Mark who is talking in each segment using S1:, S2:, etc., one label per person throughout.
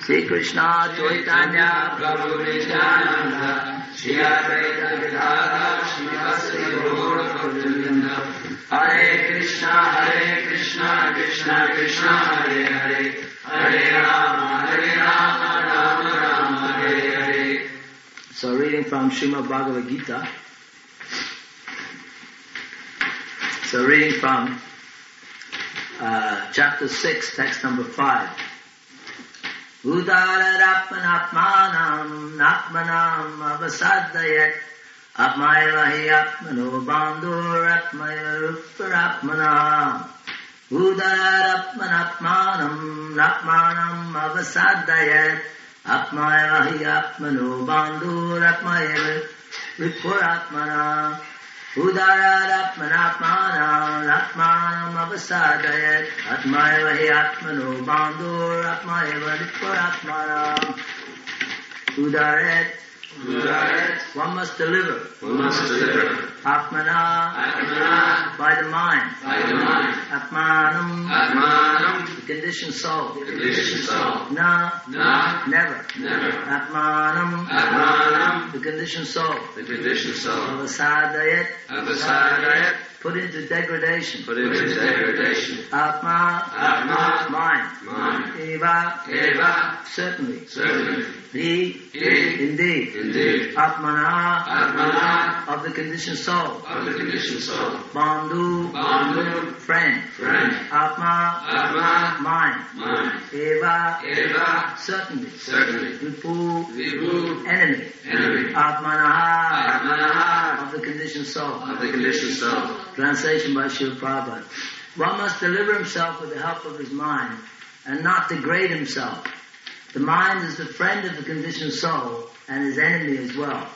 S1: सम्बतान्तिकाम् Shrikrishna Chaitanya Shri Advaita Gadadhar श्रीवासरि गौरभक्तवृन्द Hare Krishna Hare Krishna Krishna Krishna Hare Hare Hare Ram Hare Ram Ram Ram Hare Hare So reading from Srimad Bhagavad Gita. So reading from uh, chapter 6, text number 5. भूतालरात्मनात्मानाम् आत्मनाम् अवसादयत्। हि आत्मनो बान्धोरात्मैवरुक्तरात्मना भूतारात्मनात्मानम् आत्मानम् अवसादयत्। आत्मा हि आत्मनो बान्धोरात्म एव Udaratmanatmanam natmanam avasadayat Atmaya hi atmano bandhuratmaya ruparatmana Udarat
S2: Udarat,
S1: one must deliver
S2: one must deliver
S1: Atmana
S2: Atmana
S1: by the mind.
S2: by the mind,
S1: Atmanam,
S2: Atmanam,
S1: the conditioned soul.
S2: conditioned soul,
S1: Na,
S2: Na,
S1: never.
S2: never,
S1: Atmanam,
S2: Atmanam,
S1: the conditioned soul.
S2: the conditioned soul,
S1: Avasadayat,
S2: Avasadayat,
S1: put into degradation.
S2: put into degradation,
S1: Atma,
S2: Atma,
S1: mind.
S2: mind,
S1: Eva,
S2: Eva,
S1: certainly.
S2: certainly,
S1: He,
S2: He,
S1: indeed.
S2: indeed,
S1: Atmana,
S2: Atmana,
S1: of the conditioned soul.
S2: of the conditioned soul,
S1: Bandhu,
S2: Bandhu,
S1: friend.
S2: friend,
S1: Atma,
S2: Atma,
S1: mind.
S2: mind,
S1: Eva,
S2: Eva,
S1: certainly.
S2: certainly,
S1: Vipu,
S2: Vibhu,
S1: enemy.
S2: enemy,
S1: Atmanaha,
S2: Atmanaha,
S1: of the conditioned soul.
S2: of the conditioned soul,
S1: Translation by Srila Prabhupada. One must deliver himself with the help of his mind and not degrade himself. The mind is the friend of the conditioned soul and his enemy as well.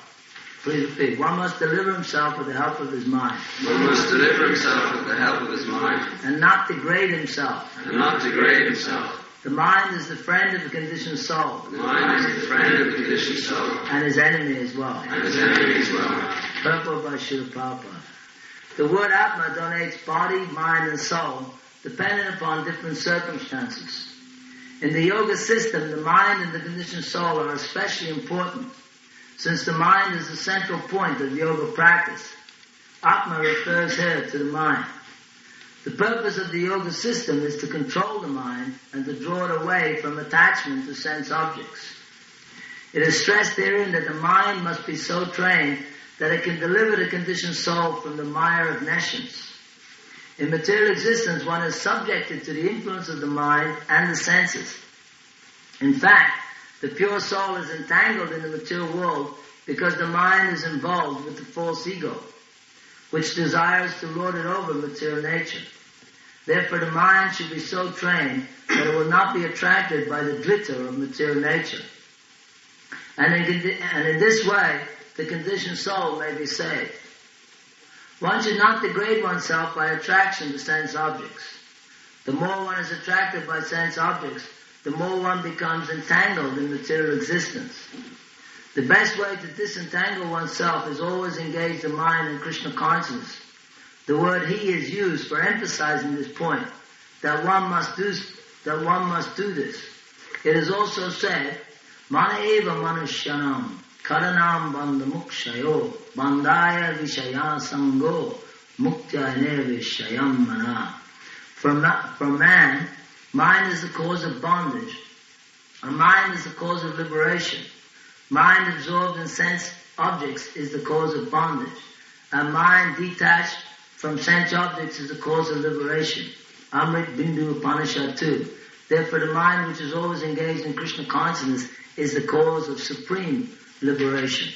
S1: Please repeat. One must deliver himself with the help of his mind
S2: one must deliver himself with the help of his mind,
S1: and not degrade himself.
S2: and not degrade himself.
S1: The mind is the friend of the conditioned soul
S2: The mind is the friend of the conditioned soul,
S1: and his enemy as well.
S2: and his enemy as well.
S1: Purport by Srila Prabhupada. The word Atma donates body, mind, and soul dependent upon different circumstances. In the yoga system, the mind and the conditioned soul are especially important since the mind is the central point of yoga practice. Atma refers here to the mind. The purpose of the yoga system is to control the mind and to draw it away from attachment to sense objects. It is stressed therein that the mind must be so trained that it can deliver the conditioned soul from the mire of nescience. In material existence, one is subjected to the influence of the mind and the senses. In fact, the pure soul is entangled in the material world because the mind is involved with the false ego, which desires to lord it over material nature. Therefore, the mind should be so trained that it will not be attracted by the glitter of material nature. And in, and in this way, the conditioned soul may be saved. One should not degrade oneself by attraction to sense objects. The more one is attracted by sense objects, the more one becomes entangled in material existence. The best way to disentangle oneself is always engage the mind in Krishna consciousness. The word he is used for emphasizing this point, that one must do, that one must do this. It is also said, Mana eva karanam bandha mukshayo bandhaya vishaya sango muktya vishayam mana. For, ma- for man, mind is the cause of bondage. A mind is the cause of liberation. Mind absorbed in sense objects is the cause of bondage. A mind detached from sense objects is the cause of liberation. Amrit Bindu Upanishad 2. Therefore the mind which is always engaged in Krishna consciousness is the cause of supreme liberation.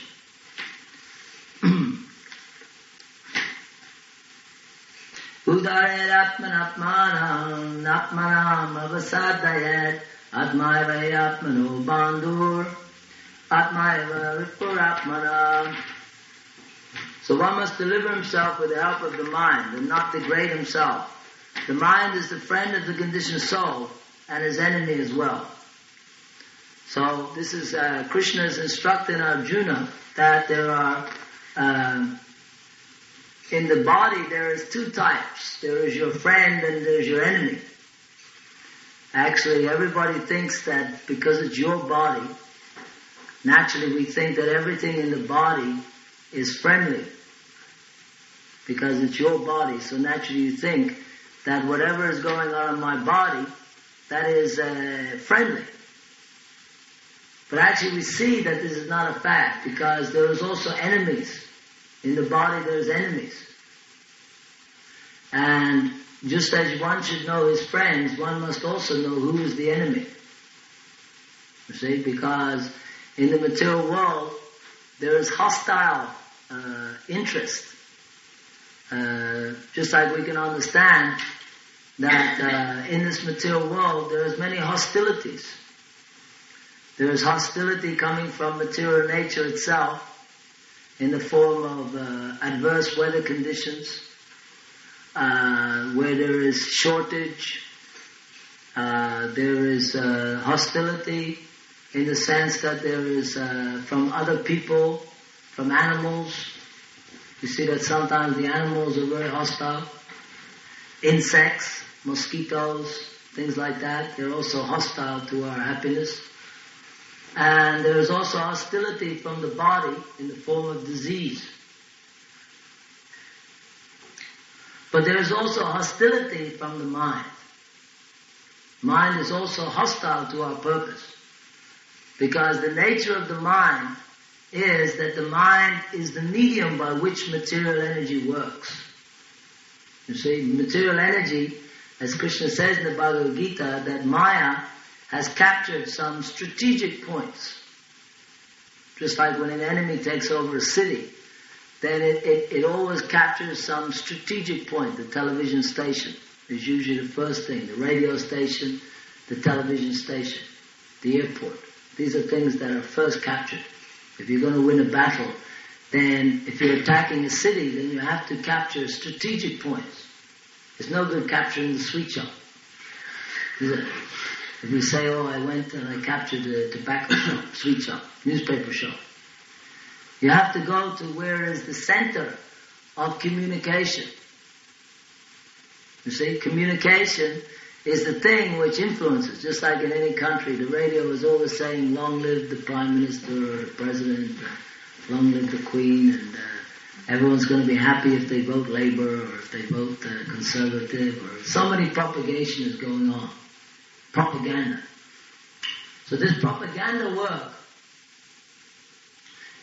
S1: So one must deliver himself with the help of the mind and not degrade himself. The mind is the friend of the conditioned soul and his enemy as well. So this is uh, Krishna is instructing Arjuna that there are um, in the body there is two types. There is your friend and there's your enemy. Actually, everybody thinks that because it's your body, naturally we think that everything in the body is friendly because it's your body. So naturally you think that whatever is going on in my body, that is uh, friendly. But actually we see that this is not a fact because there is also enemies. In the body there's enemies. And just as one should know his friends, one must also know who is the enemy. You see, because in the material world there is hostile uh, interest. Uh, just like we can understand that uh, in this material world there is many hostilities. There is hostility coming from material nature itself in the form of uh, adverse weather conditions, uh, where there is shortage, uh, there is uh, hostility in the sense that there is uh, from other people, from animals. You see that sometimes the animals are very hostile. Insects, mosquitoes, things like that, they're also hostile to our happiness. And there is also hostility from the body in the form of disease. But there is also hostility from the mind. Mind is also hostile to our purpose. Because the nature of the mind is that the mind is the medium by which material energy works. You see, material energy, as Krishna says in the Bhagavad Gita, that Maya has captured some strategic points. Just like when an enemy takes over a city, then it, it, it always captures some strategic point. The television station is usually the first thing, the radio station, the television station, the airport. These are things that are first captured. If you're going to win a battle, then if you're attacking a city, then you have to capture strategic points. It's no good capturing the sweet shop. If you say, oh, I went and I captured the tobacco shop, sweet shop, newspaper shop. You have to go to where is the center of communication. You see, communication is the thing which influences, just like in any country. The radio is always saying, long live the Prime Minister or the President, long live the Queen, and uh, everyone's going to be happy if they vote Labour or if they vote uh, Conservative, or so many propagation is going on. Propaganda. So this propaganda work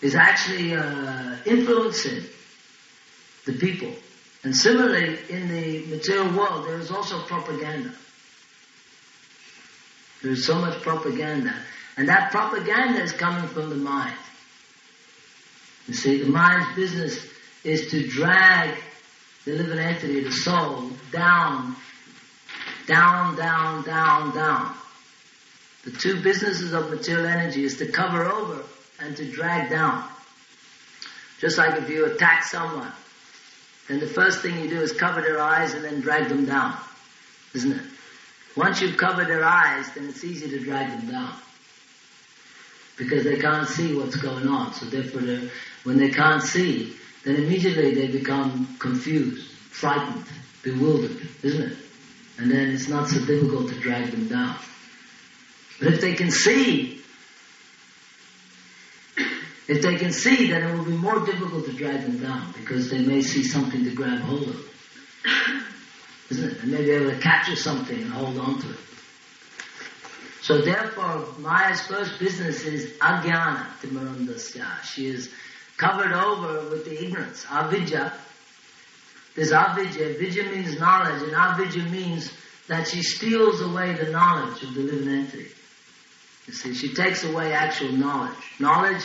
S1: is actually uh, influencing the people. And similarly, in the material world, there is also propaganda. There is so much propaganda. And that propaganda is coming from the mind. You see, the mind's business is to drag the living entity, the soul, down, down, down, down, down. The two businesses of material energy is to cover over and to drag down. Just like if you attack someone, then the first thing you do is cover their eyes and then drag them down, isn't it? Once you've covered their eyes, then it's easy to drag them down. Because they can't see what's going on. So therefore, when they can't see, then immediately they become confused, frightened, bewildered, isn't it? And then it's not so difficult to drag them down. But if they can see, if they can see, then it will be more difficult to drag them down because they may see something to grab hold of. Isn't it? They may be able to capture something and hold on to it. So therefore, Maya's first business is agyana timarandasya. She is covered over with the ignorance, avidya. This avidya, vidya means knowledge, and avidya means that she steals away the knowledge of the living entity. You see, she takes away actual knowledge. Knowledge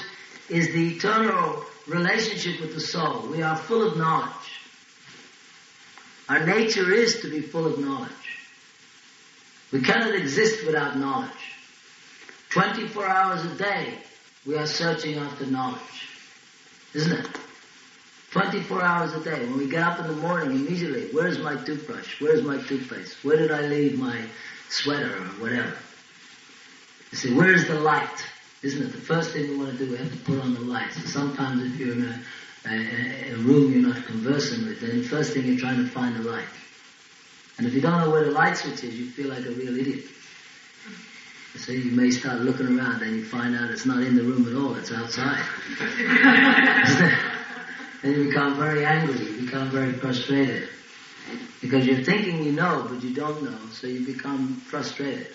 S1: is the eternal relationship with the soul. We are full of knowledge. Our nature is to be full of knowledge. We cannot exist without knowledge. 24 hours a day, we are searching after knowledge. Isn't it? 24 hours a day. When we get up in the morning, immediately, where's my toothbrush? Where's my toothpaste? Where did I leave my sweater or whatever? You see, where's the light? Isn't it? The first thing we want to do, we have to put on the light. So sometimes if you're in a, a, a room you're not conversing with, then the first thing you're trying to find the light. And if you don't know where the light switch is, you feel like a real idiot. So you may start looking around and you find out it's not in the room at all, it's outside. and you become very angry, you become very frustrated. Because you're thinking you know, but you don't know, so you become frustrated.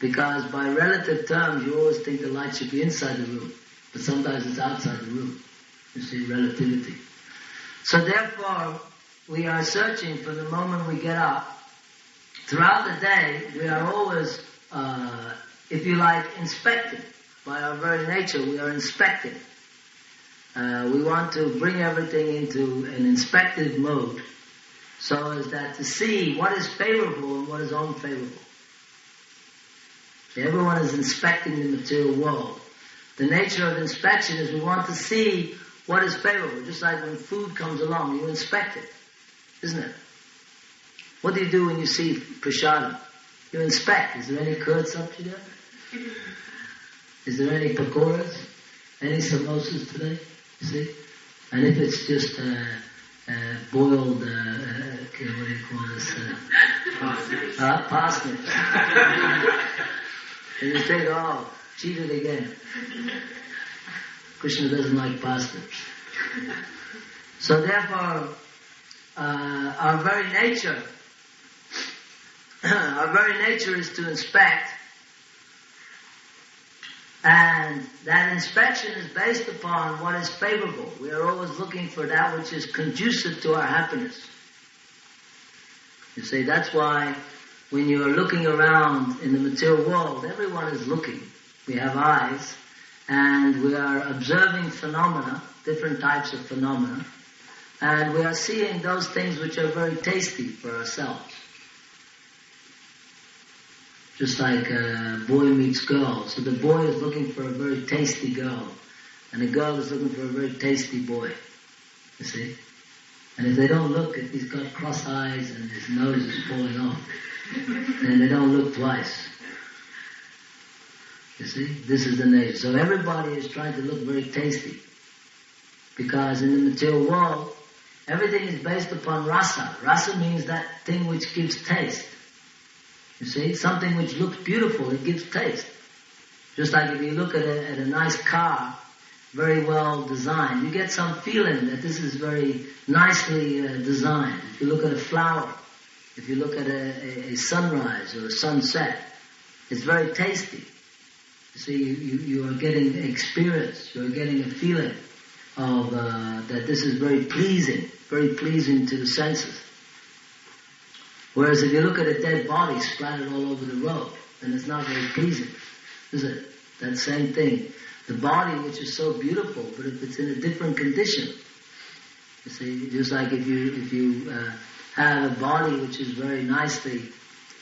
S1: Because by relative terms, you always think the light should be inside the room, but sometimes it's outside the room. You see, relativity. So therefore, we are searching from the moment we get up. Throughout the day, we are always, uh, if you like, inspecting. By our very nature, we are inspecting. Uh, we want to bring everything into an inspective mode so as that to see what is favorable and what is unfavorable. Everyone is inspecting the material world. The nature of inspection is we want to see what is favorable. Just like when food comes along, you inspect it, isn't it? What do you do when you see prashadam? You inspect. Is there any curd sabji there? Is there any pakoras? Any samosas today? You see? And if it's just uh, uh, boiled, uh, uh, what do you call this? Uh, uh, parsnips. and you think, oh, cheated again. Krishna doesn't like parsnips. So therefore, uh, our very nature, our very nature is to inspect and that inspection is based upon what is favorable. We are always looking for that which is conducive to our happiness. You see, that's why when you are looking around in the material world, everyone is looking. We have eyes, and we are observing phenomena, different types of phenomena, and we are seeing those things which are very tasty for ourselves. Just like a boy meets girl. So the boy is looking for a very tasty girl. And the girl is looking for a very tasty boy. You see? And if they don't look, if he's got cross eyes and his nose is falling off, then they don't look twice. You see? This is the nature. So everybody is trying to look very tasty. Because in the material world, everything is based upon rasa. Rasa means that thing which gives taste. You see, something which looks beautiful, it gives taste. Just like if you look at a, at a nice car, very well designed, you get some feeling that this is very nicely uh, designed. If you look at a flower, if you look at a, a, a sunrise or a sunset, it's very tasty. You see, you, you, you are getting experience, you are getting a feeling of uh, that this is very pleasing, very pleasing to the senses. Whereas if you look at a dead body splattered all over the road, then it's not very pleasing, is it? That same thing. The body, which is so beautiful, but if it's in a different condition, you see, just like if you if you uh, have a body which is very nicely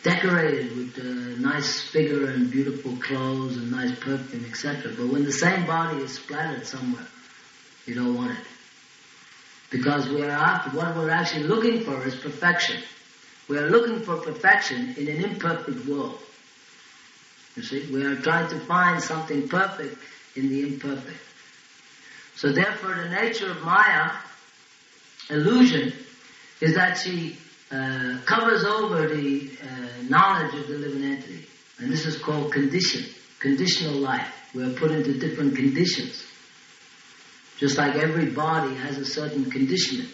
S1: decorated with uh, nice figure and beautiful clothes and nice perfume, etc. But when the same body is splattered somewhere, you don't want it. Because we are after, what we're actually looking for is perfection. We are looking for perfection in an imperfect world. You see, we are trying to find something perfect in the imperfect. So therefore the nature of Maya, illusion, is that she uh, covers over the uh, knowledge of the living entity. And this is called condition, conditional life. We are put into different conditions. Just like every body has a certain conditioning.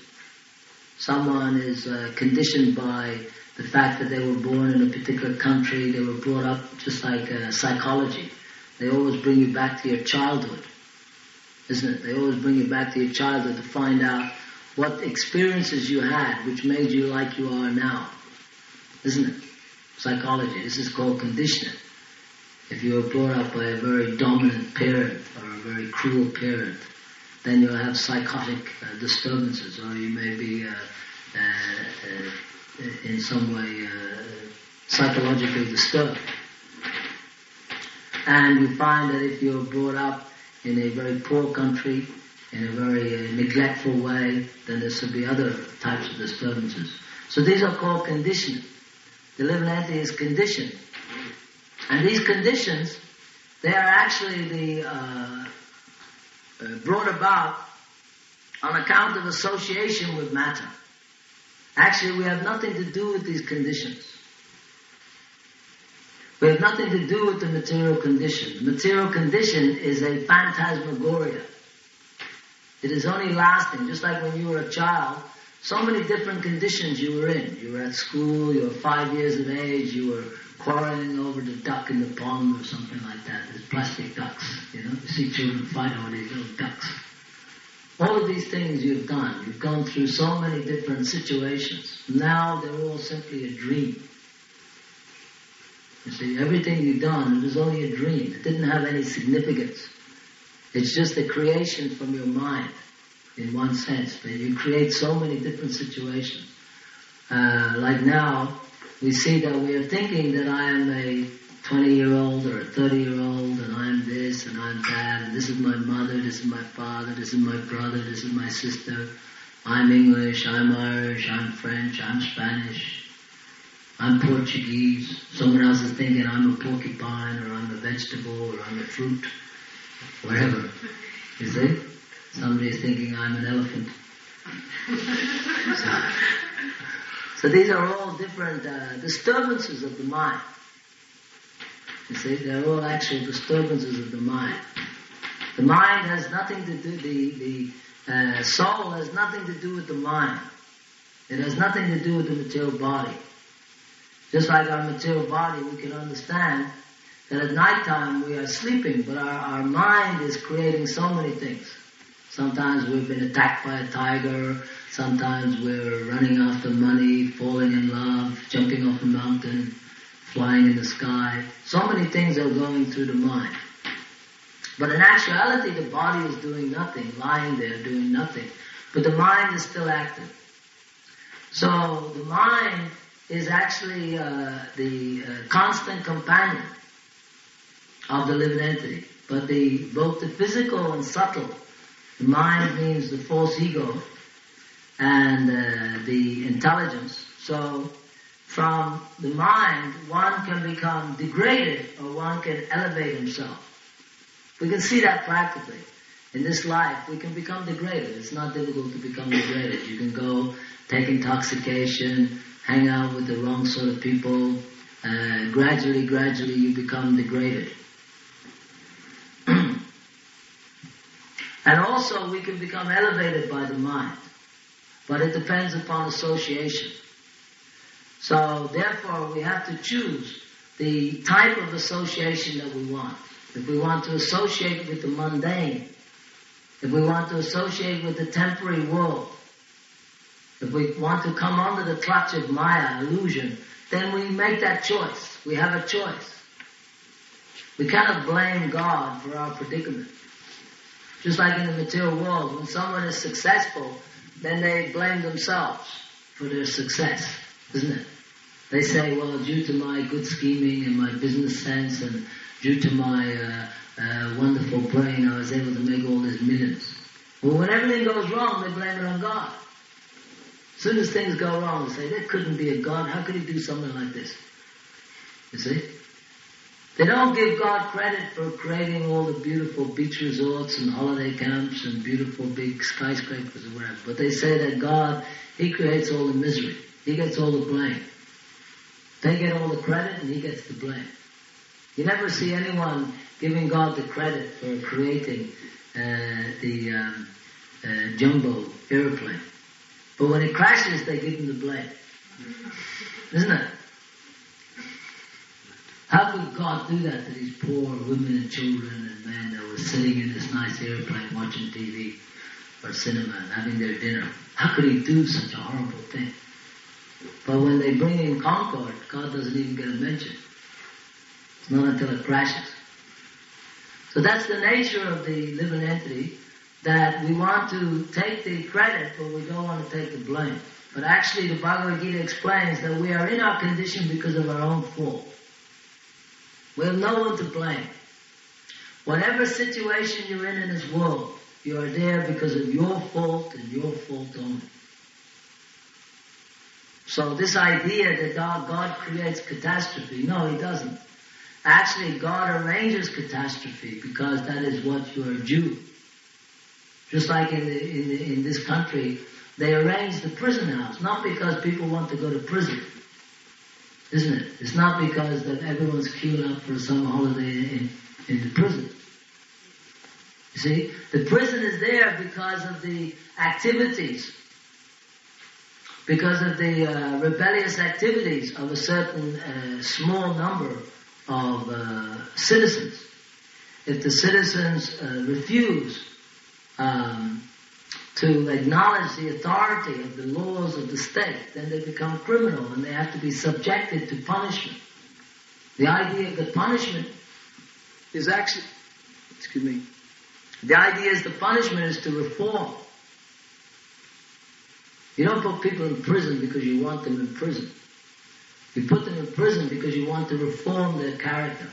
S1: Someone is uh, conditioned by the fact that they were born in a particular country, they were brought up just like uh, psychology. They always bring you back to your childhood, isn't it? They always bring you back to your childhood to find out what experiences you had which made you like you are now, isn't it? Psychology. This is called conditioning. If you were brought up by a very dominant parent or a very cruel parent, then you'll have psychotic uh, disturbances, or you may be uh, uh, in some way psychologically disturbed. And you find that if you're brought up in a very poor country, in a very uh, neglectful way, then there should be other types of disturbances. So these are called conditioned. The living entity is conditioned. And these conditions, they are actually the uh, uh, Uh, brought about on account of association with matter. Actually, we have nothing to do with these conditions. We have nothing to do with the material condition. The material condition is a phantasmagoria. It is only lasting, just like when you were a child, so many different conditions you were in. You were at school, you were five years of age, you were quarreling over the duck in the pond or something like that. There's plastic ducks, you know. You see children fight over these little ducks. All of these things you've done. You've gone through so many different situations. Now they're all simply a dream. You see, everything you've done, it was only a dream. It didn't have any significance. It's just a creation from your mind, in one sense. but you create so many different situations. Uh, like now, we see that we are thinking that I am a 20 year old or a 30 year old and I'm this and I'm that and this is my mother, this is my father, this is my brother, this is my sister. I'm English, I'm Irish, I'm French, I'm Spanish, I'm Portuguese. Someone else is thinking I'm a porcupine or I'm a vegetable or I'm a fruit, whatever. You see? Somebody is thinking I'm an elephant. So, so these are all different uh, disturbances of the mind. You see, they're all actual disturbances of the mind. The mind has nothing to do, the, the uh, soul has nothing to do with the mind. It has nothing to do with the material body. Just like our material body, we can understand that at night time we are sleeping, but our, our mind is creating so many things. Sometimes we've been attacked by a tiger, sometimes we're running after money, falling in love, jumping off a mountain, flying in the sky. So many things are going through the mind. But in actuality, the body is doing nothing, lying there doing nothing. But the mind is still active. So the mind is actually uh, the uh, constant companion of the living entity. But the both the physical and subtle, the mind means the false ego and uh, the intelligence. So from the mind, one can become degraded or one can elevate himself. We can see that practically. In this life, we can become degraded. It's not difficult to become degraded. You can go take intoxication, hang out with the wrong sort of people. Uh, gradually, gradually, you become degraded. And also, we can become elevated by the mind. But it depends upon association. So, therefore, we have to choose the type of association that we want. If we want to associate with the mundane, if we want to associate with the temporary world, if we want to come under the clutch of Maya, illusion, then we make that choice. We have a choice. We cannot blame God for our predicament. Just like in the material world, when someone is successful, then they blame themselves for their success, isn't it? They say, well, due to my good scheming and my business sense and due to my uh, uh, wonderful brain, I was able to make all these millions. Well, when everything goes wrong, they blame it on God. As soon as things go wrong, they say, there couldn't be a God. How could he do something like this? You see? They don't give God credit for creating all the beautiful beach resorts and holiday camps and beautiful big skyscrapers or whatever. But they say that God, He creates all the misery. He gets all the blame. They get all the credit and He gets the blame. You never see anyone giving God the credit for creating uh, the um, uh, jumbo airplane. But when it crashes, they give him the blame. Isn't it? How could God do that to these poor women and children and men that were sitting in this nice airplane watching TV or cinema and having their dinner? How could He do such a horrible thing? But when they bring in Concorde, God doesn't even get a mention. It's not until it crashes. So that's the nature of the living entity that we want to take the credit, but we don't want to take the blame. But actually, the Bhagavad Gita explains that we are in our condition because of our own fault. We have no one to blame. Whatever situation you're in in this world, you are there because of your fault and your fault only. So this idea that God, God creates catastrophe, no, He doesn't. Actually, God arranges catastrophe because that is what you are due. Just like in, the, in, the, in this country, they arrange the prison house, not because people want to go to prison. Isn't it? It's not because that everyone's queued up for some holiday in, in the prison. You see? The prison is there because of the activities, because of the uh, rebellious activities of a certain uh, small number of uh, citizens. If the citizens uh, refuse um, to acknowledge the authority of the laws of the state, then they become criminal and they have to be subjected to punishment. The idea of the punishment is actually, excuse me, the idea is the punishment is to reform. You don't put people in prison because you want them in prison. You put them in prison because you want to reform their character.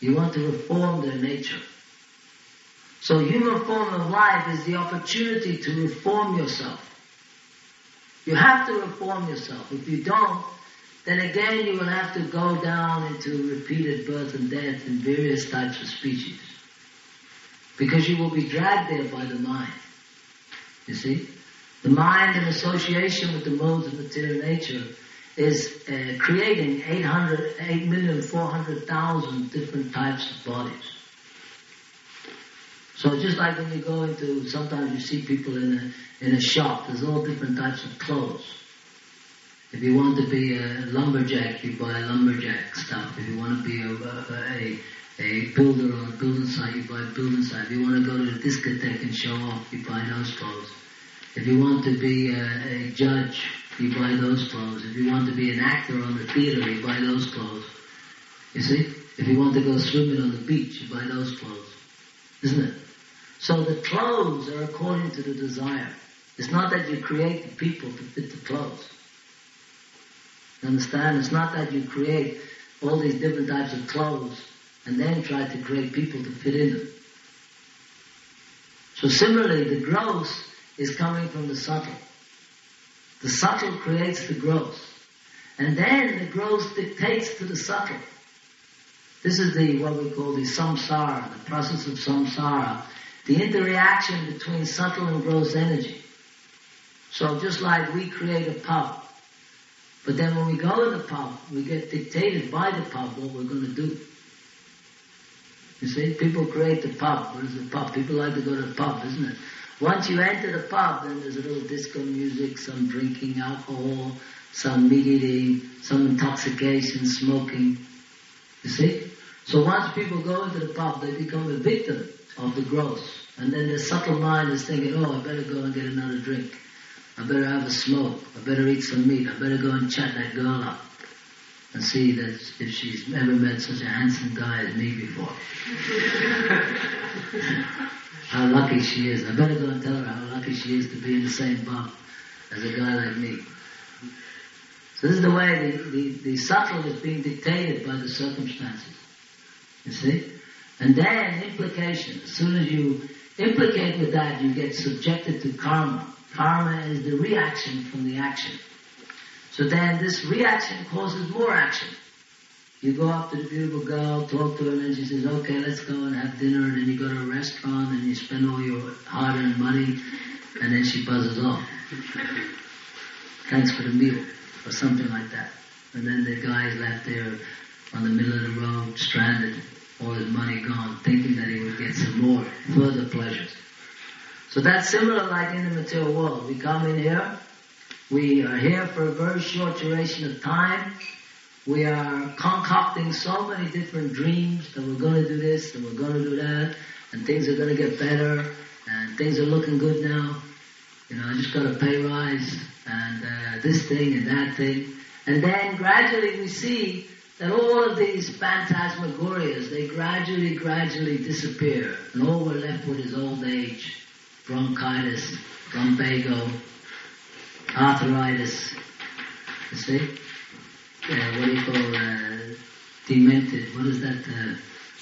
S1: You want to reform their nature. So human form of life is the opportunity to reform yourself. You have to reform yourself. If you don't, then again you will have to go down into repeated birth and death in various types of species. Because you will be dragged there by the mind. You see? The mind in association with the modes of material nature is uh, creating 800, 8,400,000 different types of bodies. So just like when you go into, sometimes you see people in a, in a shop, there's all different types of clothes. If you want to be a lumberjack, you buy lumberjack stuff. If you want to be a, a, a builder on a building site, you buy building site. If you want to go to the discotheque and show off, you buy those clothes. If you want to be a, a judge, you buy those clothes. If you want to be an actor on the theater, you buy those clothes. You see? If you want to go swimming on the beach, you buy those clothes. Isn't it? So the clothes are according to the desire. It's not that you create the people to fit the clothes. You understand? It's not that you create all these different types of clothes and then try to create people to fit in them. So similarly, the gross is coming from the subtle. The subtle creates the gross. And then the gross dictates to the subtle. This is the, what we call the samsara, the process of samsara, the interaction between subtle and gross energy. So just like we create a pub, but then when we go to the pub, we get dictated by the pub what we're going to do. You see, people create the pub. What is the pub? People like to go to the pub, isn't it? Once you enter the pub, then there's a little disco music, some drinking alcohol, some meat eating, some intoxication, smoking. You see? So once people go into the pub, they become a victim of the gross. And then the subtle mind is thinking, oh, I better go and get another drink. I better have a smoke. I better eat some meat. I better go and chat that girl up and see that if she's ever met such a handsome guy as me before. how lucky she is. I better go and tell her how lucky she is to be in the same bunk as a guy like me. So this is the way the, the, the subtle is being dictated by the circumstances. You see? And then implication. As soon as you implicate with that, you get subjected to karma. Karma is the reaction from the action. So then this reaction causes more action. You go up to the beautiful girl, talk to her, and then she says, okay, let's go and have dinner, and then you go to a restaurant, and you spend all your hard-earned money, and then she buzzes off. Thanks for the meal, or something like that. And then the guy is left there on the middle of the road, stranded, all his money gone, thinking that he would get some more, further pleasures. So that's similar like in the material world. We come in here, we are here for a very short duration of time, we are concocting so many different dreams that we're going to do this and we're going to do that and things are going to get better and things are looking good now. You know, I just got a pay rise and uh, this thing and that thing. And then gradually we see that all of these phantasmagorias, they gradually, gradually disappear. And all we're left with is old age, bronchitis, lumbago, arthritis. You see? uh, what do you call uh, demented? What is that? Uh,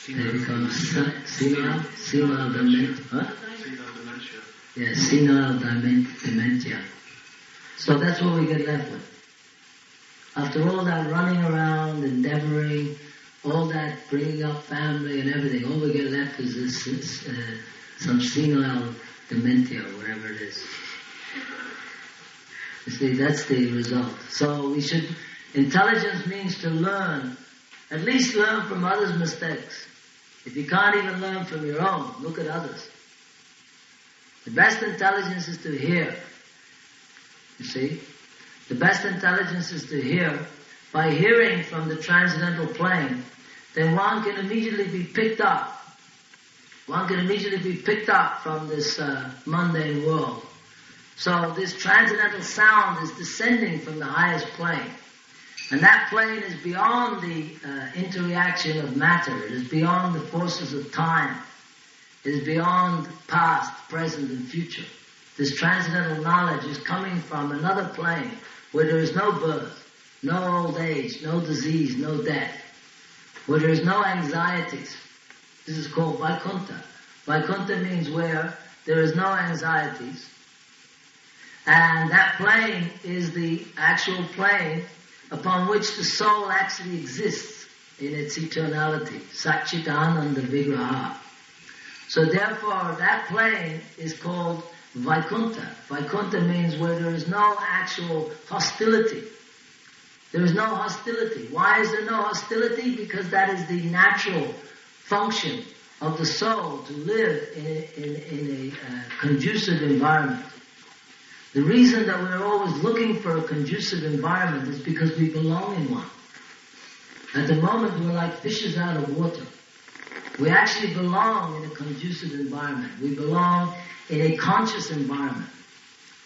S1: They become se- senile, senile dementia. Huh? Yeah, senile dementia. So that's what we get left with. After all that running around, endeavoring, all that bringing up family and everything, all we get left is this, this uh, some senile dementia, or whatever it is. You see, that's the result. So we should, intelligence means to learn, at least learn from others' mistakes. If you can't even learn from your own, look at others. The best intelligence is to hear. You see? The best intelligence is to hear. By hearing from the transcendental plane, then one can immediately be picked up. One can immediately be picked up from this uh, mundane world. So this transcendental sound is descending from the highest plane. And that plane is beyond the uh, interaction of matter. It is beyond the forces of time. It is beyond past, present, and future. This transcendental knowledge is coming from another plane where there is no birth, no old age, no disease, no death, where there is no anxieties. This is called Vaikuntha. Vaikuntha means where there is no anxieties. And that plane is the actual plane upon which the soul actually exists in its eternality. Satchitananda Vigraha. So therefore, that plane is called Vaikuntha. Vaikuntha means where there is no actual hostility. There is no hostility. Why is there no hostility? Because that is the natural function of the soul to live in, in, in a uh, conducive environment. The reason that we're always looking for a conducive environment is because we belong in one. At the moment, we're like fishes out of water. We actually belong in a conducive environment. We belong in a conscious environment.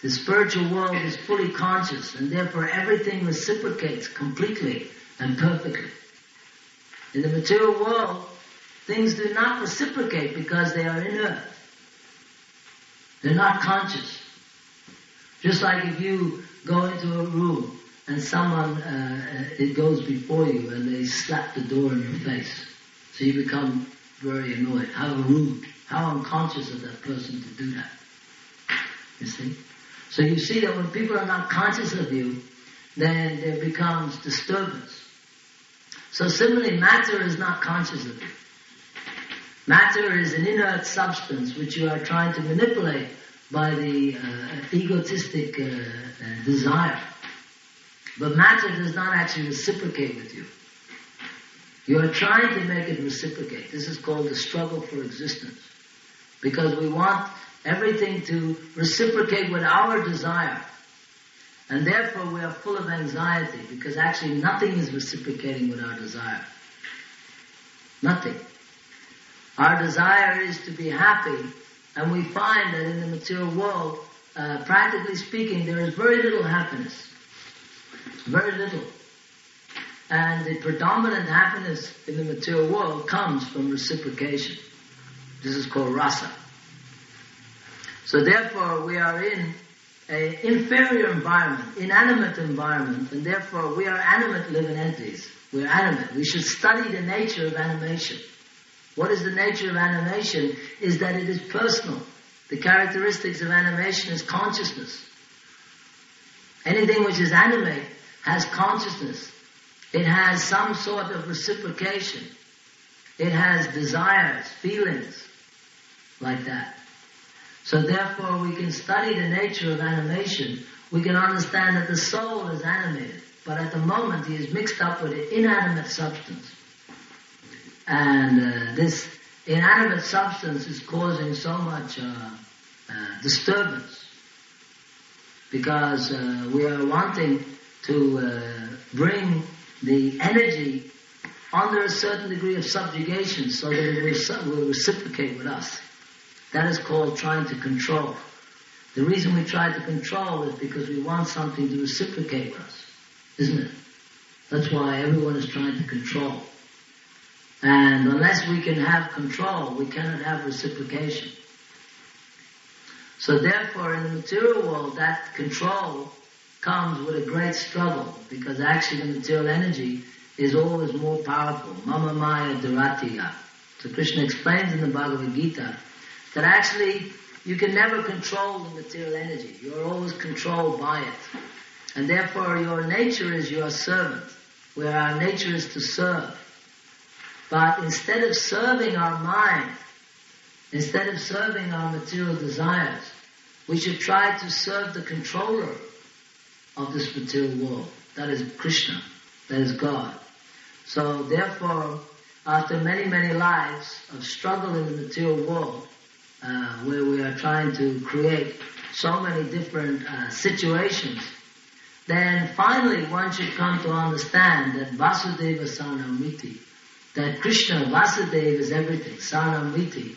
S1: The spiritual world is fully conscious, and therefore everything reciprocates completely and perfectly. In the material world, things do not reciprocate because they are inert. They're not conscious. Just like if you go into a room and someone, uh, it goes before you and they slap the door in your face. So you become very annoyed. How rude. How unconscious of that person to do that. You see? So you see that when people are not conscious of you, then there becomes disturbance. So similarly, matter is not conscious of you. Matter is an inert substance which you are trying to manipulate by the uh, egotistic uh, uh, desire. But matter does not actually reciprocate with you. You are trying to make it reciprocate. This is called the struggle for existence. Because we want everything to reciprocate with our desire. And therefore we are full of anxiety because actually nothing is reciprocating with our desire. Nothing. Our desire is to be happy and we find that in the material world, uh, practically speaking, there is very little happiness. Very little. And the predominant happiness in the material world comes from reciprocation. This is called rasa. So therefore we are in an inferior environment, inanimate environment, and therefore we are animate living entities. We're animate. We should study the nature of animation. What is the nature of animation? Is that it is personal. The characteristics of animation is consciousness. Anything which is animate has consciousness. It has some sort of reciprocation. It has desires, feelings, like that. So therefore we can study the nature of animation. We can understand that the soul is animated, but at the moment he is mixed up with an inanimate substance. And uh, this inanimate substance is causing so much uh, uh, disturbance because uh, we are wanting to uh, bring the energy under a certain degree of subjugation so that it will, reciprocate with us. That is called trying to control. The reason we try to control is because we want something to reciprocate with us, isn't it? That's why everyone is trying to control. And unless we can have control, we cannot have reciprocation. So therefore, in the material world, that control comes with a great struggle because actually the material energy is always more powerful. Mama Maya Duratiya. So Krishna explains in the Bhagavad Gita that actually you can never control the material energy. You're always controlled by it. And therefore your nature is your servant, where our nature is to serve. But instead of serving our mind, instead of serving our material desires, we should try to serve the controller of this material world. That is Krishna. That is God. So therefore, after many, many lives of struggle in the material world, uh, where we are trying to create so many different uh, situations, then finally one should come to understand that Vasudeva Sarvam iti, that Krishna, Vasudeva is everything, Sarvam iti,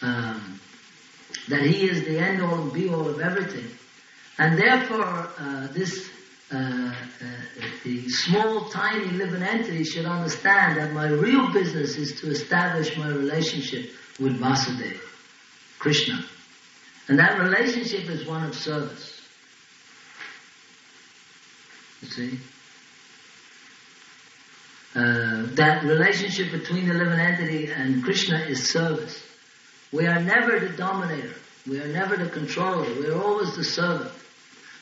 S1: um, that he is the end all and be all of everything. And therefore, uh, this uh, uh, the small, tiny living entity should understand that my real business is to establish my relationship with Vasudeva, Krishna. And that relationship is one of service. You see? Uh, that relationship between the living entity and Krishna is service. We are never the dominator. We are never the controller. We are always the servant.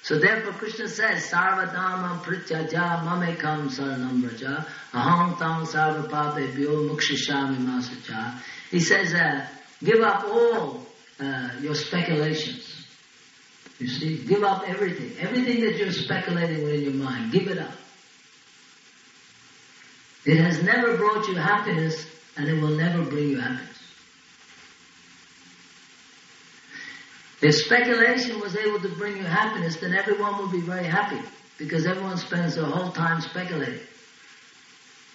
S1: So therefore Krishna says, Sarvadama prityaja mamekam saranam braja aham tam sarvapapebhyo mukshishami masacha. He says, uh, give up all uh, your speculations. You see, give up everything. Everything that you're speculating within your mind, give it up. It has never brought you happiness and it will never bring you happiness. If speculation was able to bring you happiness, then everyone would be very happy because everyone spends their whole time speculating.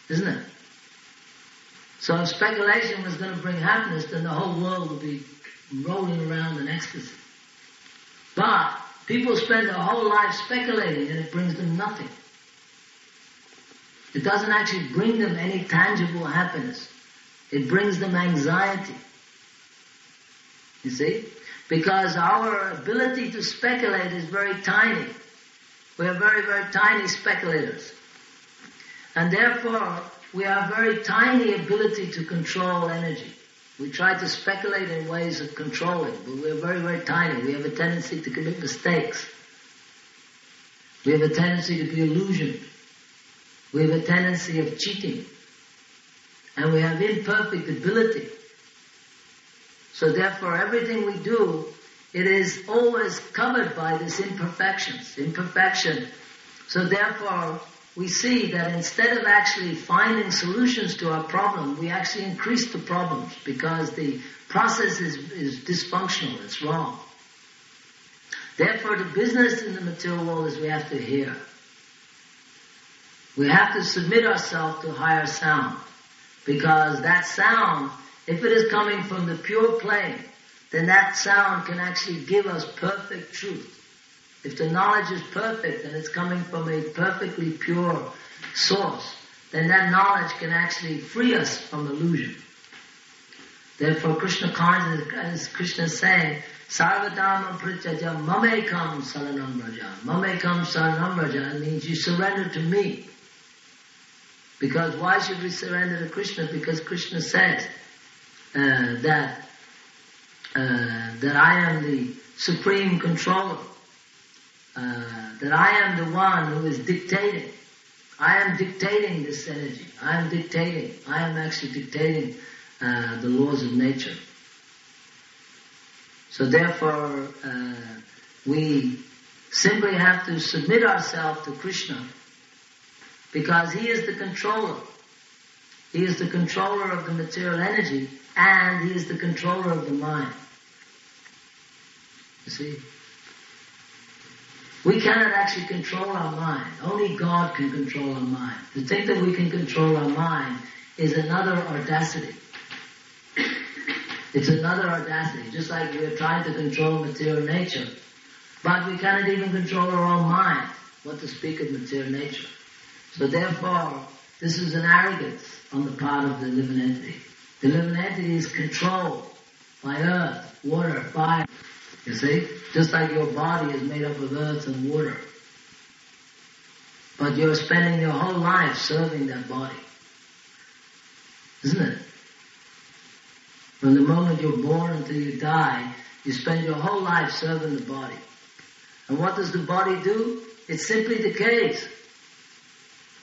S1: Isn't it? So if speculation was going to bring happiness, then the whole world would be rolling around in ecstasy. But people spend their whole life speculating and it brings them nothing. It doesn't actually bring them any tangible happiness. It brings them anxiety. You see? Because our ability to speculate is very tiny. We are very, very tiny speculators. And therefore, we have very tiny ability to control energy. We try to speculate in ways of controlling, but we're very, very tiny. We have a tendency to commit mistakes. We have a tendency to be illusioned. We have a tendency of cheating. And we have imperfect ability so therefore, everything we do, it is always covered by these imperfections, imperfection. So therefore, we see that instead of actually finding solutions to our problem, we actually increase the problems because the process is, is dysfunctional, it's wrong. Therefore, the business in the material world is we have to hear. We have to submit ourselves to higher sound because that sound if it is coming from the pure plane, then that sound can actually give us perfect truth. If the knowledge is perfect and it's coming from a perfectly pure source, then that knowledge can actually free us from illusion. Therefore, Krishna consciousness, as Krishna is saying, Sarvadama Prityaja Mamekam Saranam Raja. Mamekam Saranam Raja means you surrender to me. Because why should we surrender to Krishna? Because Krishna says, that uh, that I am the supreme controller, uh, that I am the one who is dictating. I am dictating this energy. I am dictating. I am actually dictating uh, the laws of nature. So therefore, uh, we simply have to submit ourselves to Krishna because He is the controller. He is the controller of the material energy and he is the controller of the mind. You see? We cannot actually control our mind. Only God can control our mind. To think that we can control our mind is another audacity. It's another audacity, just like we're trying to control material nature. But we cannot even control our own mind, what to speak of material nature. So therefore, this is an arrogance on the part of the living entity. The living entity is controlled by earth, water, fire. You see? Just like your body is made up of earth and water. But you're spending your whole life serving that body. Isn't it? From the moment you're born until you die, you spend your whole life serving the body. And what does the body do? It simply decays.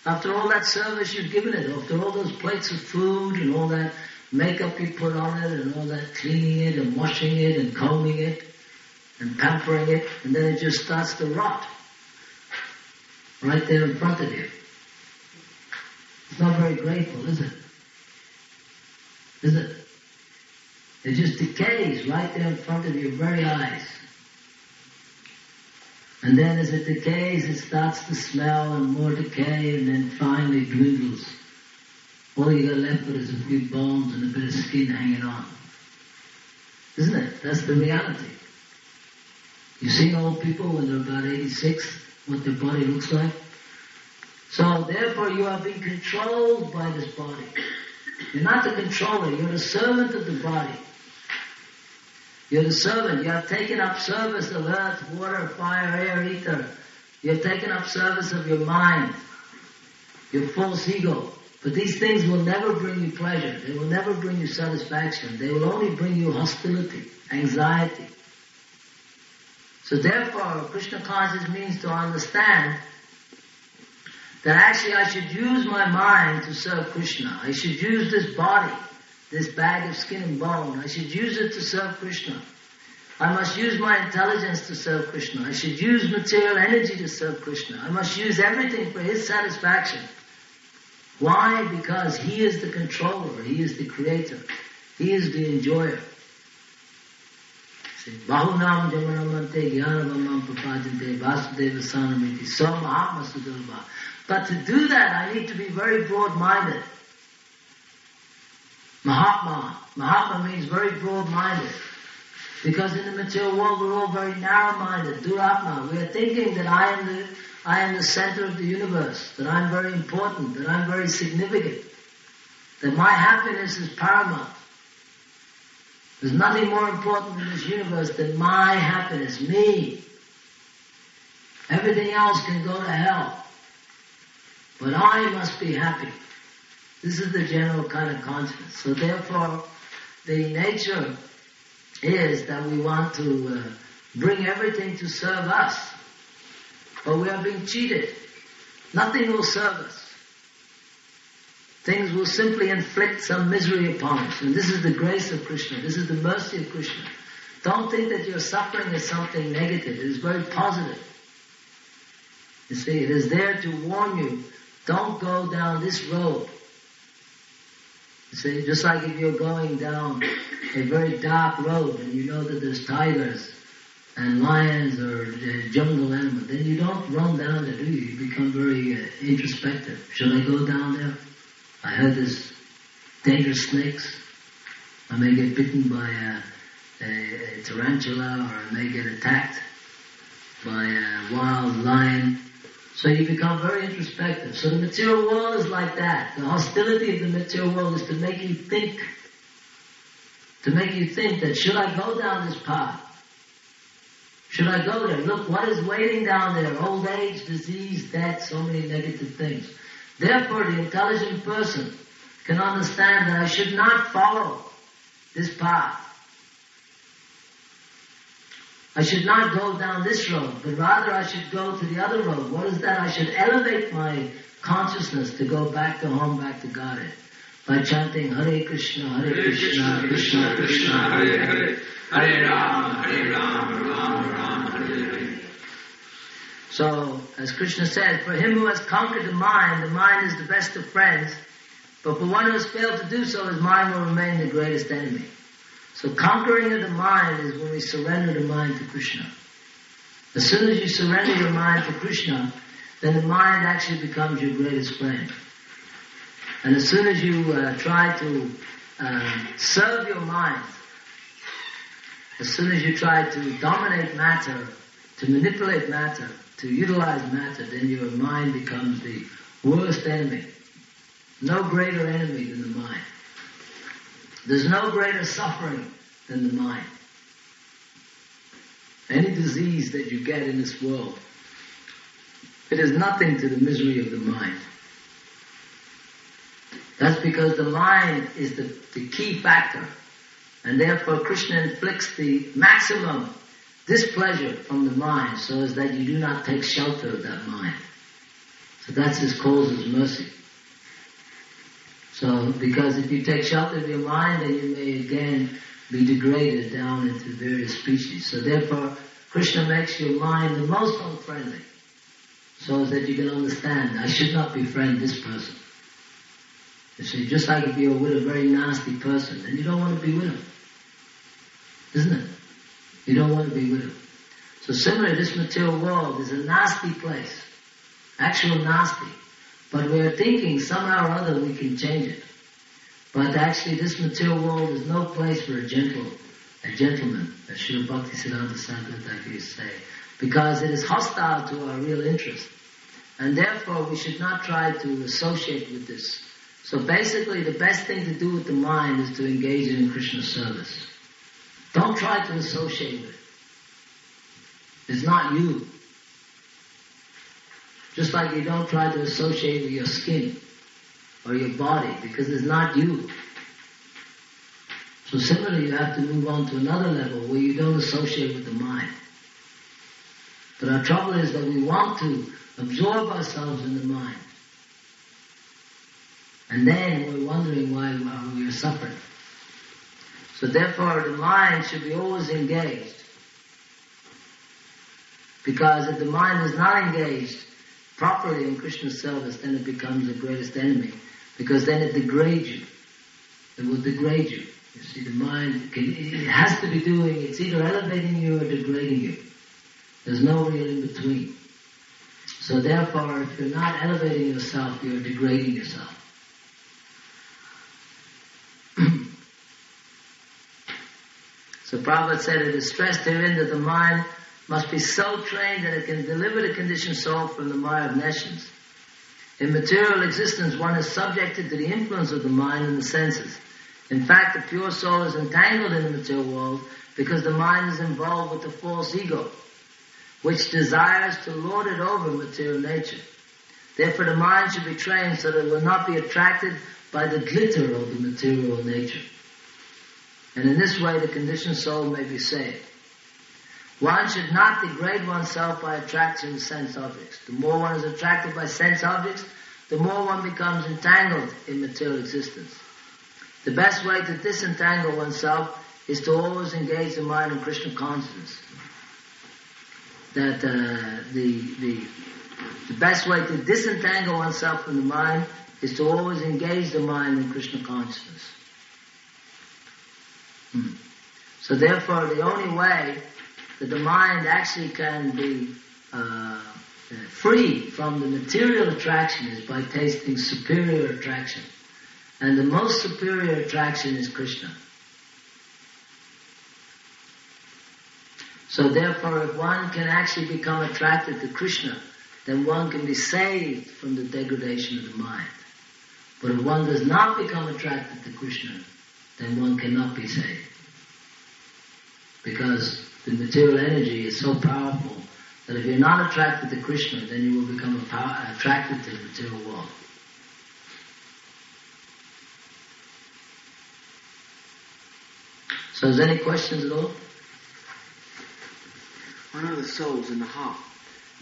S1: After all that service you've given it, after all those plates of food and all that makeup you put on it and all that cleaning it and washing it and combing it and pampering it, and then it just starts to rot. Right there in front of you. It's not very grateful, is it? Is it? It just decays right there in front of your very eyes. And then as it decays, it starts to smell and more decay and then finally dwindles. All you got left with is a few bones and a bit of skin hanging on. Isn't it? That's the reality. You see old people when they're about 86, what their body looks like? So therefore you are being controlled by this body. You're not the controller, you're the servant of the body. You're the servant. You have taken up service of earth, water, fire, air, ether. You have taken up service of your mind, your false ego. But these things will never bring you pleasure. They will never bring you satisfaction. They will only bring you hostility, anxiety. So therefore, Krishna consciousness means to understand that actually I should use my mind to serve Krishna. I should use this body this bag of skin and bone. I should use it to serve Krishna. I must use my intelligence to serve Krishna. I should use material energy to serve Krishna. I must use everything for His satisfaction. Why? Because He is the controller. He is the creator. He is the enjoyer. But to do that, I need to be very broad-minded. Mahatma. Mahatma means very broad-minded. Because in the material world we're all very narrow-minded. Duratma. We are thinking that I am the I am the center of the universe, that I'm very important, that I'm very significant, that my happiness is paramount. There's nothing more important in this universe than my happiness, me. Everything else can go to hell. But I must be happy. This is the general kind of consciousness. So therefore, the nature is that we want to uh, bring everything to serve us. But we are being cheated. Nothing will serve us. Things will simply inflict some misery upon us. And this is the grace of Krishna. This is the mercy of Krishna. Don't think that your suffering is something negative. It is very positive. You see, it is there to warn you. Don't go down this road. See, just like if you're going down a very dark road and you know that there's tigers and lions or jungle animals, then you don't run down there, do you? You become very uh, introspective. Should I go down there? I heard there's dangerous snakes. I may get bitten by a, a, a tarantula or I may get attacked by a wild lion. So you become very introspective. So the material world is like that. The hostility of the material world is to make you think. To make you think that should I go down this path? Should I go there? Look, what is waiting down there? Old age, disease, death, so many negative things. Therefore, the intelligent person can understand that I should not follow this path. I should not go down this road, but rather I should go to the other road. What is that? I should elevate my consciousness to go back to home, back to Godhead. By chanting Hare Krishna, Hare Krishna, Krishna Krishna, Hare Hare, Hare Ram, Hare Ram, Ram Ram, Hare Hare. So, as Krishna said, for him who has conquered the mind, the mind is the best of friends, but for one who has failed to do so, his mind will remain the greatest enemy. So conquering of the mind is when we surrender the mind to Krishna. As soon as you surrender your mind to Krishna, then the mind actually becomes your greatest friend. And as soon as you uh, try to uh, serve your mind, as soon as you try to dominate matter, to manipulate matter, to utilize matter, then your mind becomes the worst enemy. No greater enemy than the mind. There's no greater suffering than the mind. Any disease that you get in this world, it is nothing to the misery of the mind. That's because the mind is the, the key factor And therefore Krishna inflicts the maximum displeasure from the mind so as that you do not take shelter of that mind. So that's his cause his mercy. So, because if you take shelter of your mind, then you may again be degraded down into various species. So therefore, Krishna makes your mind the most unfriendly, so that you can understand, I should not befriend this person. You see, just like if you're with a very nasty person, then you don't want to be with him. Isn't it? You don't want to be with him. So similarly, this material world is a nasty place. Actual nasty. But we're thinking somehow or other we can change it. But actually this material world is no place for a gentle, a gentleman, as Srila Bhakti Siddhanta Saraswati used to say. Because it is hostile to our real interest. And therefore we should not try to associate with this. So basically the best thing to do with the mind is to engage in Krishna service. Don't try to associate with it. It's not you. Just like you don't try to associate with your skin or your body because it's not you. So similarly, you have to move on to another level where you don't associate with the mind. But our trouble is that we want to absorb ourselves in the mind. And then we're wondering why we are suffering. So therefore, the mind should be always engaged. Because if the mind is not engaged properly in Krishna's service, then it becomes the greatest enemy. Because then it degrades you. It will degrade you. You see, the mind, it has to be doing, it's either elevating you or degrading you. There's no real in between. So therefore, if you're not elevating yourself, you're degrading yourself. so Prabhupada said it is stressed herein that the mind must be so trained that it can deliver the conditioned soul from the mire of nescience. In material existence, one is subjected to the influence of the mind and the senses. In fact, the pure soul is entangled in the material world because the mind is involved with the false ego, which desires to lord it over material nature. Therefore, the mind should be trained so that it will not be attracted by the glitter of the material nature. And in this way, the conditioned soul may be saved. One should not degrade oneself by attraction to sense objects. The more one is attracted by sense objects, the more one becomes entangled in material existence. The best way to disentangle oneself is to always engage the mind in Krishna consciousness. That uh, the, the, the best way to disentangle oneself from the mind is to always engage the mind in Krishna consciousness. Hmm. So therefore, the only way that the mind actually can be uh, free from the material attraction is by tasting superior attraction. And the most superior attraction is Krishna. So therefore, if one can actually become attracted to Krishna, then one can be saved from the degradation of the mind. But if one does not become attracted to Krishna, then one cannot be saved. Because the material energy is so powerful that if you're not attracted to Krishna, then you will become power, attracted to the material world. So, is there any questions at all?
S3: I know the soul's in the heart,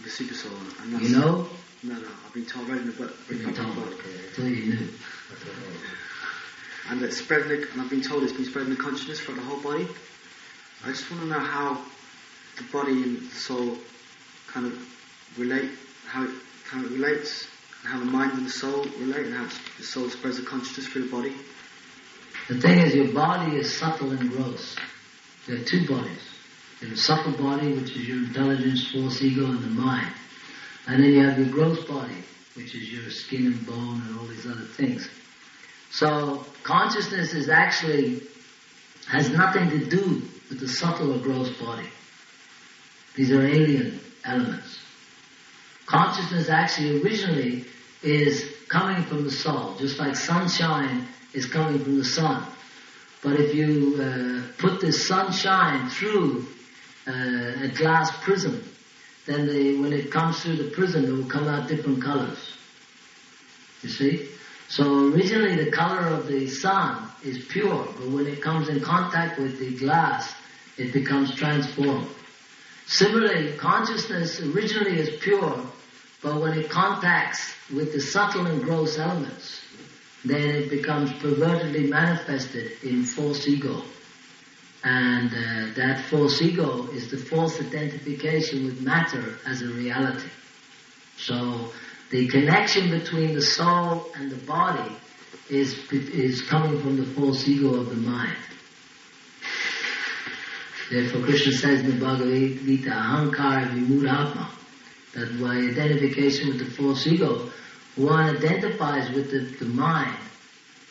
S3: the super soul, and
S1: You know?
S3: No, no, I've been told, read in the book,
S1: You
S3: read in the
S1: told okay. I thought you knew. Oh.
S3: And it's spreading, and I've been told it's been spreading the consciousness throughout the whole body. I just want to know how the body and the soul kind of relate, how it of relates, how the mind and the soul relate, and how the soul spreads the consciousness through the body.
S1: The thing is, your body is subtle and gross. You have two bodies. You have a subtle body, which is your intelligence, force, ego, and the mind. And then you have your gross body, which is your skin and bone and all these other things. So consciousness is actually has nothing to do with the subtle or gross body. These are alien elements. Consciousness actually originally is coming from the soul, just like sunshine is coming from the sun. But if you uh, put this sunshine through uh, a glass prism, then the, when it comes through the prism, it will come out different colors. You see? So originally the color of the sun is pure, but when it comes in contact with the glass, it becomes transformed. Similarly, consciousness originally is pure, but when it contacts with the subtle and gross elements, then it becomes pervertedly manifested in false ego. And uh, that false ego is the false identification with matter as a reality. So the connection between the soul and the body is, is coming from the false ego of the mind. Therefore Krishna says in the Bhagavad Gita, Ahankara Vimudhatma, that by identification with the false ego, one identifies with the, the mind.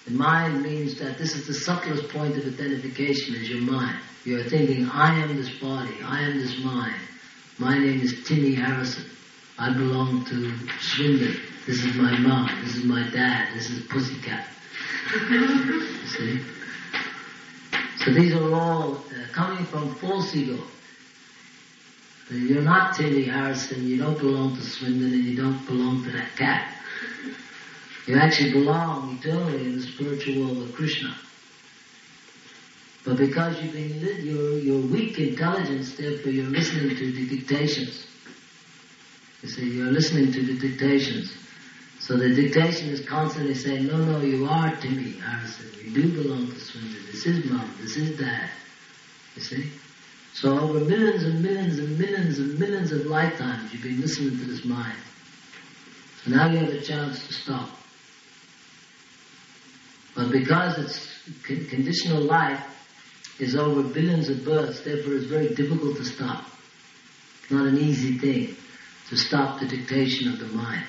S1: The mind means that this is the subtlest point of identification is your mind. You are thinking, I am this body, I am this mind. My name is Timmy Harrison. I belong to Swindon. This is my mom. This is my dad. This is Pussycat. You see? So these are all uh, coming from false ego. You're not Timmy Harrison. You don't belong to Swindon, and you don't belong to that cat. You actually belong eternally in the spiritual world of Krishna. But because you've been lit, your your weak intelligence, therefore you're listening to the dictations. You see, you're listening to the dictations. So the dictation is constantly saying, no, no, you are Timmy Harrison. You do belong to Swindon. This is mom. This is dad. You see? So over millions and millions and millions and millions of lifetimes, you've been listening to this mind. So now you have a chance to stop. But because it's con- conditional life is over billions of births, therefore it's very difficult to stop. It's not an easy thing to stop the dictation of the mind.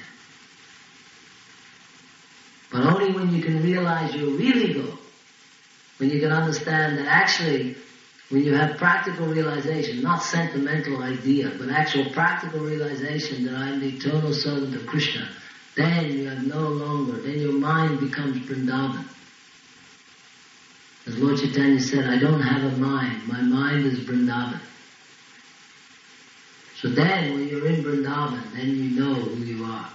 S1: But only when you can realize your real ego, when you can understand that actually, when you have practical realization, not sentimental idea, but actual practical realization that I am the eternal servant of Krishna, then you have no longer, then your mind becomes Vrindavan. As Lord Chaitanya said, I don't have a mind, my mind is Vrindavan. So then, when you're in Vrindavan, then you know who you are.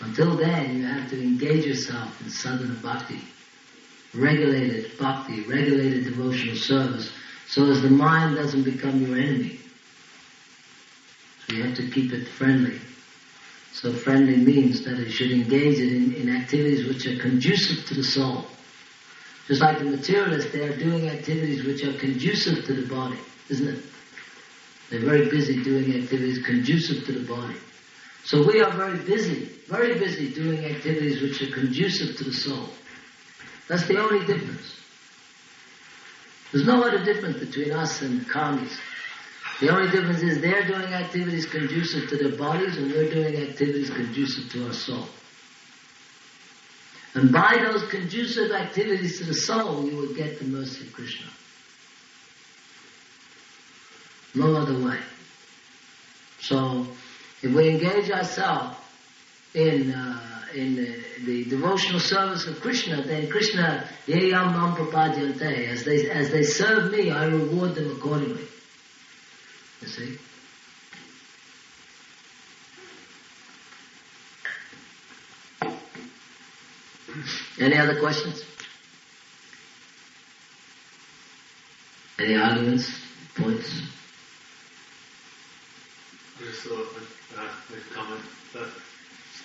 S1: Until then, you have to engage yourself in sadhana bhakti, regulated bhakti, regulated devotional service, so as the mind doesn't become your enemy. So you have to keep it friendly. So friendly means that you should engage it in, in activities which are conducive to the soul. Just like the materialists, they are doing activities which are conducive to the body, isn't it? They're very busy doing activities conducive to the body. So we are very busy, very busy doing activities which are conducive to the soul. That's the only difference. There's no other difference between us and karmis. The only difference is they're doing activities conducive to their bodies and we're doing activities conducive to our soul. And by those conducive activities to the soul, you will get the mercy of Krishna. No other way. So, if we engage ourselves in uh, in uh, the devotional service of Krishna, then Krishna yeyam mam prapadyante. As they as they serve me, I reward them accordingly. You see. Any other questions? Any arguments, points?
S4: Thought I'd uh, make a comment that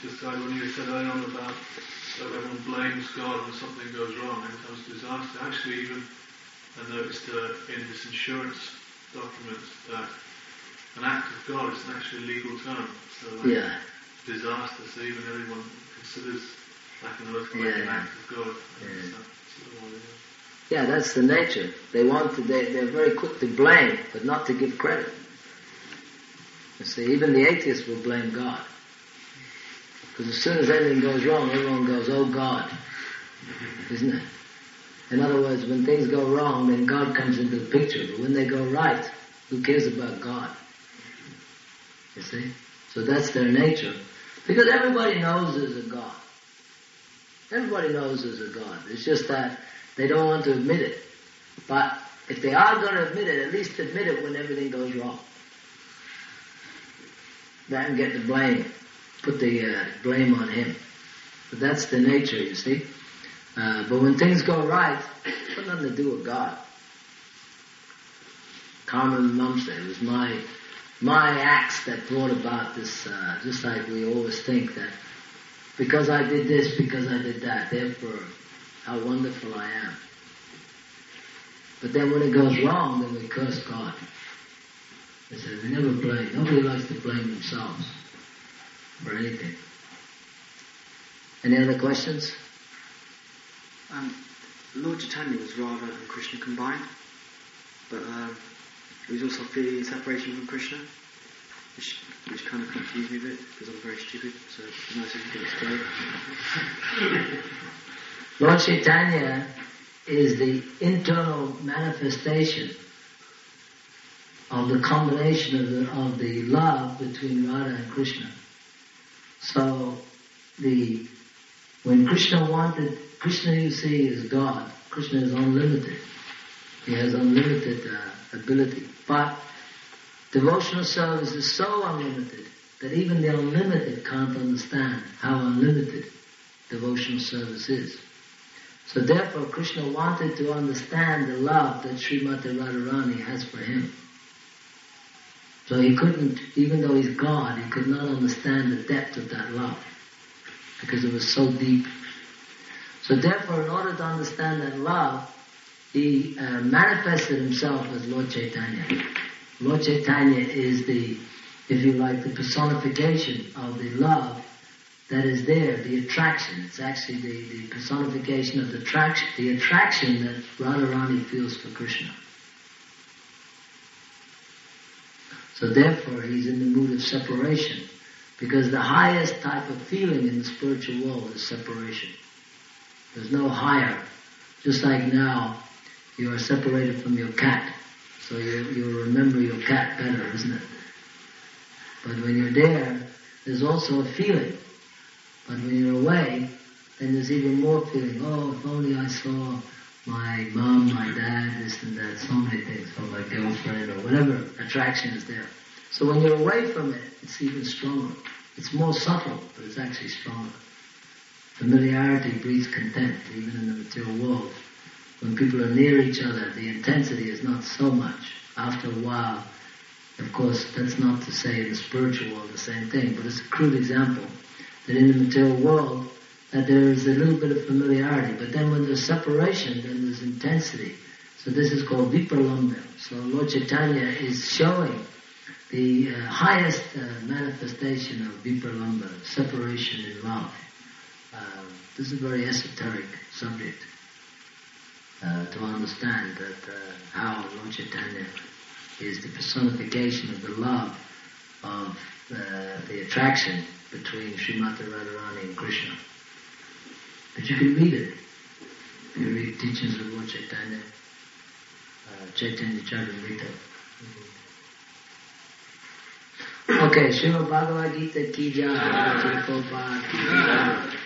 S4: just like when you said earlier on about that everyone blames God when something goes wrong and it comes to disaster. Actually, even I noticed uh, in this insurance document that an act of God is an actually legal term. So like
S1: Yeah.
S4: disaster, so even everyone considers like an earthquake
S1: Yeah,
S4: an
S1: yeah.
S4: act of God.
S1: Yeah.
S4: That's sort of what it is.
S1: Yeah, that's the nature. They want to, they, they're very quick to blame, but not to give credit. You see, even the atheists will blame God. Because as soon as anything goes wrong, everyone goes, oh God. Isn't it? In other words, when things go wrong, then God comes into the picture. But when they go right, who cares about God? You see? So that's their nature. Because everybody knows there's a God. Everybody knows there's a God. It's just that they don't want to admit it. But if they are going to admit it, at least admit it when everything goes wrong. Then get the blame. Put the uh, blame on him. But that's the nature, you see. Uh, but when things go right, it's got nothing to do with God. Carmen Mum said it was my my acts that brought about this. Uh, just like we always think that because I did this, because I did that, therefore how wonderful I am. But then when it goes wrong, then we curse God. They said we never blame. Nobody likes to blame themselves for anything. Any other questions?
S3: Um, Lord Chaitanya was Radha and Krishna combined, but um, he was also feeling separation from Krishna, which, which kind of confused me a bit because I'm very stupid. So it'd be nice if you could explain.
S1: Lord Chaitanya is the internal manifestation of the combination of the, of the love between Radha and Krishna. So the when Krishna wanted Krishna you see is God. Krishna is unlimited. He has unlimited uh, ability. But devotional service is so unlimited that even the unlimited can't understand how unlimited devotional service is. So therefore Krishna wanted to understand the love that Srimati Radharani has for him. So he couldn't, even though he's God, he could not understand the depth of that love because it was so deep. So therefore, in order to understand that love, he uh, manifested himself as Lord Chaitanya. Lord Chaitanya is the, if you like, the personification of the love that is there, the attraction. It's actually the, the personification of the attraction, the attraction that Radharani feels for Krishna. So therefore, he's in the mood of separation, because the highest type of feeling in the spiritual world is separation. There's no higher. Just like now, you are separated from your cat, so you you remember your cat better, isn't it? But when you're there, there's also a feeling. But when you're away, then there's even more feeling. Oh, if only I saw my mom, my dad, this and that, so many things, or my girlfriend, or whatever attraction is there. So when you're away from it, it's even stronger. It's more subtle, but it's actually stronger. Familiarity breeds content, even in the material world. When people are near each other, the intensity is not so much. After a while, of course, that's not to say in the spiritual world the same thing, but it's a crude example that in the material world that there is a little bit of familiarity, but then when there's separation, then there's intensity. So this is called vipralambha. So Lord Chaitanya is showing the uh, highest uh, manifestation of vipralambha, separation in love. Um, this is a very esoteric subject uh, to understand that uh, how Lord Chaitanya is the personification of the love of uh, the attraction between Srimati Radharani and Krishna. But you can read it. You read teachings of Lord Chaitanya, uh, Chaitanya Charitamrita. Okay, Srimad Bhagavad Gita ki jai, Prabhupada ki jai.